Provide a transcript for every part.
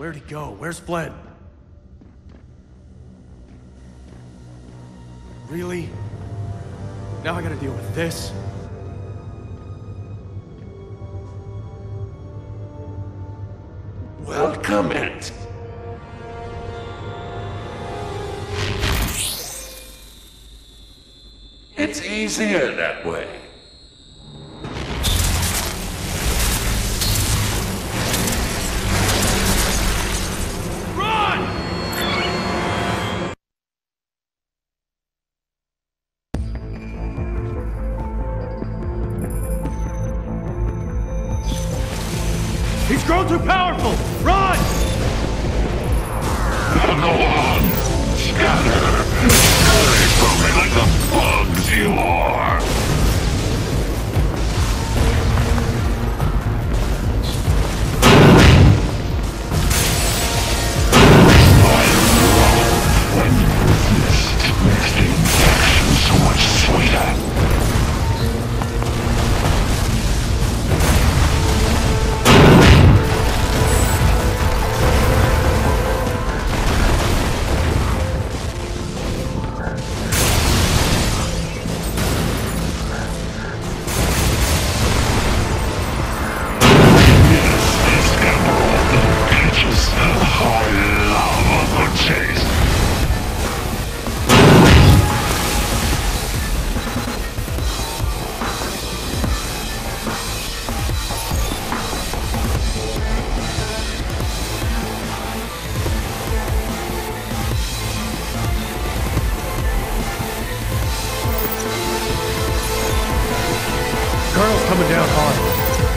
Where'd he go? Where's Flynn? Really? Now I gotta deal with this? Welcome it. It's easier that way. He's grown too powerful! Run! Go on! Scatter! Scurry from me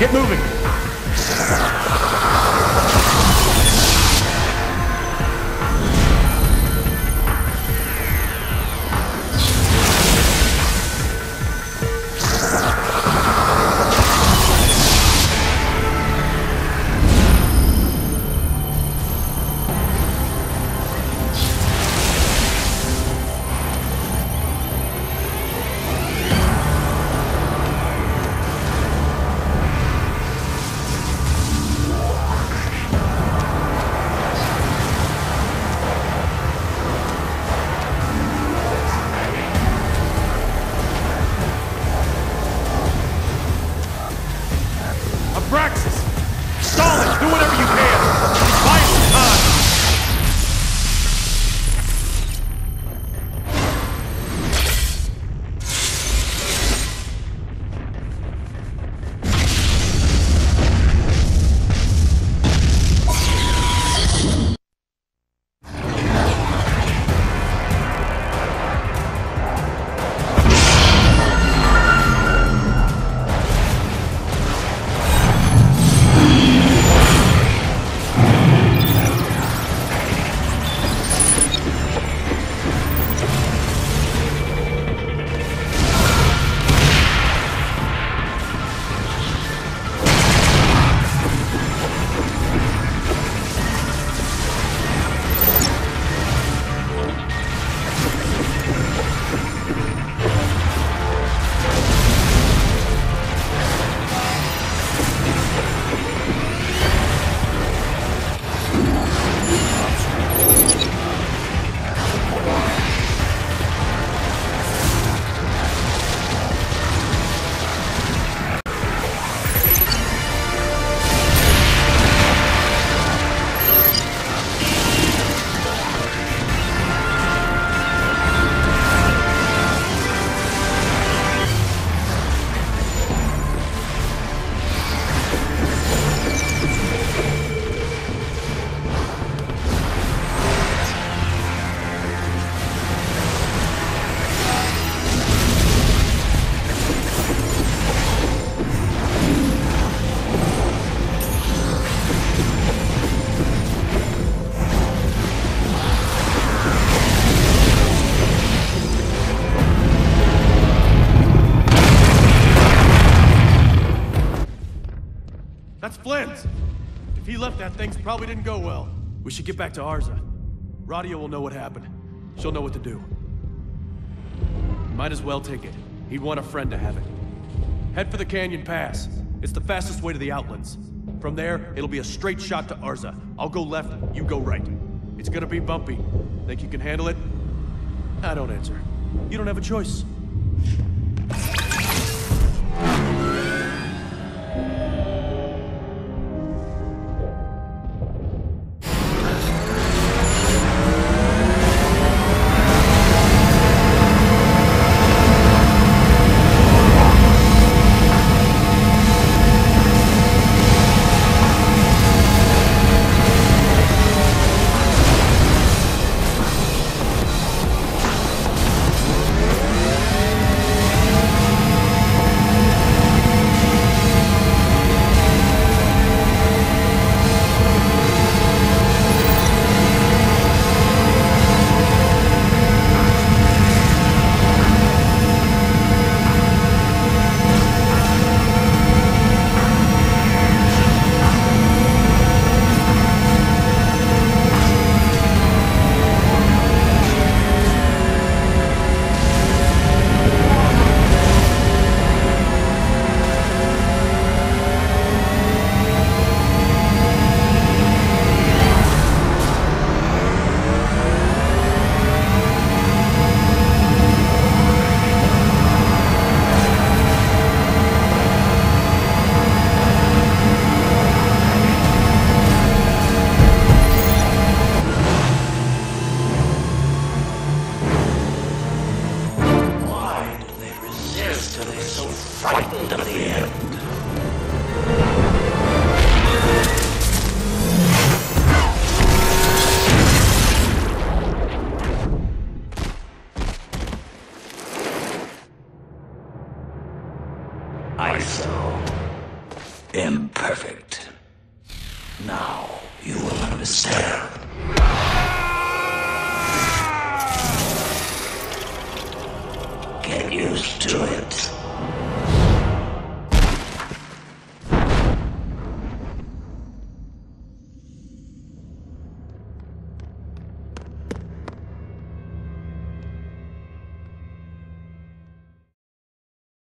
Get moving! Do whatever you Flynn's! If he left that things probably didn't go well. We should get back to Arjia. Radia will know what happened. She'll know what to do. Might as well take it. He'd want a friend to have it. Head for the Canyon Pass. It's the fastest way to the Outlands. From there, it'll be a straight shot to Arjia. I'll go left, you go right. It's gonna be bumpy. Think you can handle it? I don't answer. You don't have a choice. imperfect. Now you will understand. Get used to it.